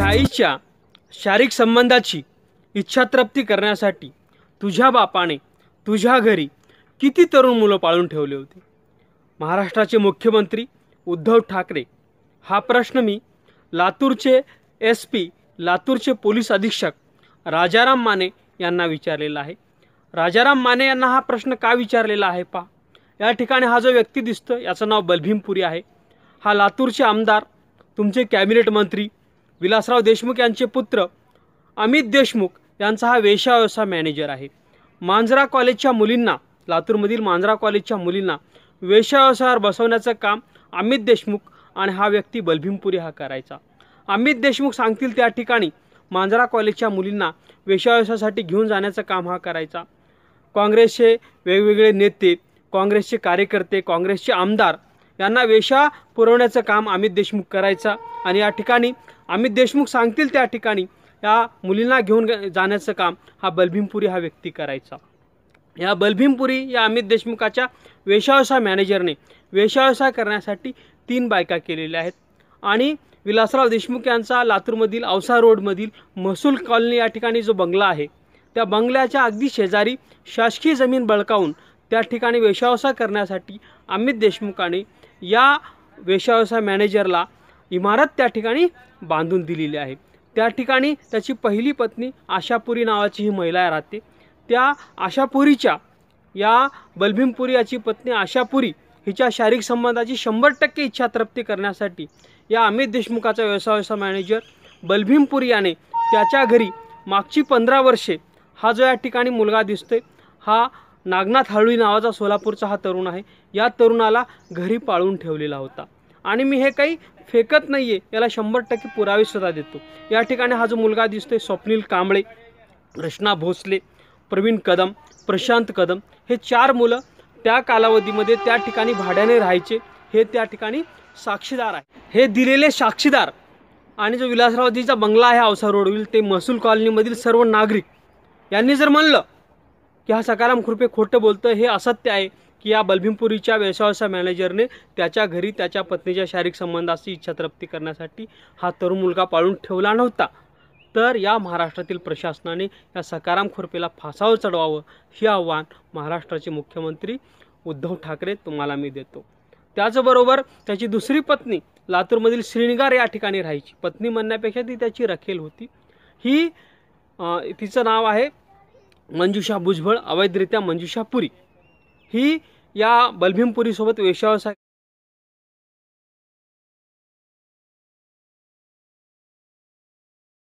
आईच्या शारीरिक संबंधाची इच्छातृप्ती करण्यासाठी तुझ्या बापाने तुझ्या घरी किती तरुण मुलं पाळून ठेवले होते? महाराष्ट्राचे मुख्यमंत्री उद्धव ठाकरे हा प्रश्न मी लातूरचे एस पी लातूरचे पोलीस अधीक्षक राजाराम माने यांना विचारलेला आहे. राजाराम माने यांना हा प्रश्न का विचारलेला आहे पा? या ठिकाणी हा जो व्यक्ती दिसतो याचं नाव बलभीमपुरी आहे. हा लातूरचे आमदार तुमचे कॅबिनेट मंत्री विलासराव देशमुख यांचे पुत्र अमित देशमुख यांचा हा वेशाव्यवसाय मॅनेजर आहे. मांजरा कॉलेजच्या मुलींना लातूरमधील मांजरा कॉलेजच्या मुलींना वेशाव्यवसायावर बसवण्याचं काम अमित देशमुख आणि हा व्यक्ती बलभीमपुरी हा करायचा. अमित देशमुख सांगतील त्या ठिकाणी मांजरा कॉलेजच्या मुलींना वेशाव्यवसायासाठी घेऊन जाण्याचं काम हा करायचा. काँग्रेसचे वेगवेगळे नेते काँग्रेसचे कार्यकर्ते काँग्रेसचे आमदार यांना वेशा पुरवण्याचं काम अमित देशमुख करायचा. आणि या ठिकाणी अमित देशमुख सांगतील त्या ठिकाणी या मुलींना घेऊन जाण्याचं काम हा बलभीमपुरी हा व्यक्ती करायचा. या बलभीमपुरी या अमित देशमुखाच्या वेशावसा मॅनेजरने वेशावसा करण्यासाठी तीन बायका केलेल्या आहेत. आणि विलासराव देशमुख यांचा लातूरमधील औसा रोडमधील महसूल कॉलनी या ठिकाणी जो बंगला आहे त्या बंगल्याच्या अगदी शेजारी शासकीय जमीन बळकावून त्या ठिकाणी वेशावसा करण्यासाठी अमित देशमुखाने या वेशाव्यवसाय मॅनेजरला इमारत त्या ठिकाणी बांधून दिलेली आहे. त्या ठिकाणी त्याची पहिली पत्नी आशापुरी नावाची ही महिला राहते. त्या आशापुरीच्या या बलभीमपुरी याची पत्नी आशापुरी हिच्या शारीरिक संबंधाची शंभर टक्के इच्छा तृप्ती करण्यासाठी या अमित देशमुखाचा व्यवसाय व्यवसाय मॅनेजर बलभीमपुरी याने त्याच्या घरी मागची पंधरा वर्षे हा जो या ठिकाणी मुलगा दिसतोय हा नागनाथ हळवी नावाचा सोलापूरचा हा तरुण आहे. या तरुणाला घरी पाळून ठेवलेला होता. आणि मी हे काही फेकत नाही आहे याला शंभर टक्के पुरावेसुद्धा देतो. या ठिकाणी हा जो मुलगा दिसतोय स्वप्नील कांबळे रचना भोसले प्रवीण कदम प्रशांत कदम हे चार मुलं त्या कालावधीमध्ये त्या ठिकाणी भाड्याने राहायचे. हे त्या ठिकाणी साक्षीदार आहे. हे दिलेले साक्षीदार आणि जो विलासरावजीचा बंगला आहे औसा रोडवरील ते महसूल कॉलनीमधील सर्व नागरिक. यांनी जर म्हणलं की हा सकाराम खुरपे खोटं बोलतं हे असत्य आहे की या बलभीमपुरीच्या व्यवसायाच्या मॅनेजरने त्याच्या घरी त्याच्या पत्नीच्या शारीरिक संबंधाची इच्छातृप्ती करण्यासाठी हा तरुण मुलगा पाळून ठेवला नव्हता. तर या महाराष्ट्रातील प्रशासनाने या सकाराम खुरपेला फासावर चढवावं हे आव्हान महाराष्ट्राचे मुख्यमंत्री उद्धव ठाकरे तुम्हाला मी देतो. त्याचबरोबर त्याची दुसरी पत्नी लातूरमधील श्रीनगर या ठिकाणी राहायची. पत्नी म्हणण्यापेक्षा ती त्याची रखेल होती. ही तिचं नाव आहे मंजुषा भुजबळ अवैधरित्या मंजुषा पुरी. ही या बलभीमपुरीसोबत वेश्याव्यवसाय